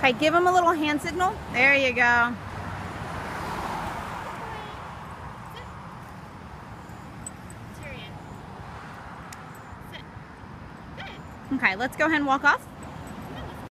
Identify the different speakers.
Speaker 1: Okay, give him a little hand signal. There you go. Okay, let's go ahead and walk off.